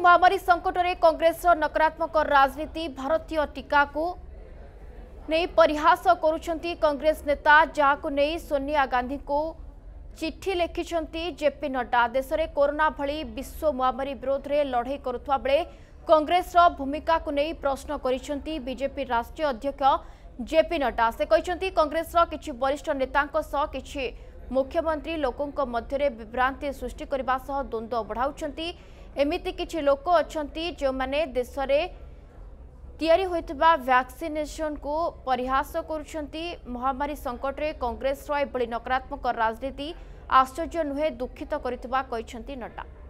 ମହାମାରୀ ସଙ୍କଟରେ କଂଗ୍ରେସର ନକାରାତ୍ମକ ରାଜନୀତି ଭାରତୀୟ ଟିକାକୁ ନେଇ ପରିହାସ କରୁଛନ୍ତି କଂଗ୍ରେସ ନେତା ଯାହାକୁ ନେଇ ସୋନିଆ ଗାନ୍ଧୀଙ୍କୁ ଚିଠି ଲେଖିଛନ୍ତି ଜେପି ନଡ୍ଡା ଦେଶରେ କରୋନା ଭଳି ବିଶ୍ୱ ମହାମାରୀ ବିରୋଧରେ ଲଢ଼େଇ କରୁଥିବା ବେଳେ କଂଗ୍ରେସର ଭୂମିକାକୁ ନେଇ ପ୍ରଶ୍ନ କରିଛନ୍ତି ବିଜେପି ରାଷ୍ଟ୍ରୀୟ ଅଧ୍ୟକ୍ଷ ଜେପି ନଡ୍ଡା ସେ କହିଛନ୍ତି କଂଗ୍ରେସର କିଛି ବରିଷ୍ଠ ନେତାଙ୍କ ସହ କିଛି ମୁଖ୍ୟମନ୍ତ୍ରୀ ଲୋକଙ୍କ ମଧ୍ୟରେ ବିଭ୍ରାନ୍ତି ସୃଷ୍ଟି କରିବା ସହ ଦ୍ୱନ୍ଦ୍ୱ ବଢ଼ାଉଛନ୍ତି ଏମିତି କିଛି ଲୋକ ଅଛନ୍ତି ଯେଉଁମାନେ ଦେଶରେ ତିଆରି ହୋଇଥିବା ଭ୍ୟାକ୍ସିନେସନକୁ ପରିହାସ କରୁଛନ୍ତି ମହାମାରୀ ସଙ୍କଟରେ କଂଗ୍ରେସର ଏଭଳି ନକାରାତ୍ମକ ରାଜନୀତି ଆଶ୍ଚର୍ଯ୍ୟ ନୁହେଁ ଦୁଃଖିତ କରିଥିବା କହିଛନ୍ତି ନଡ୍ଡା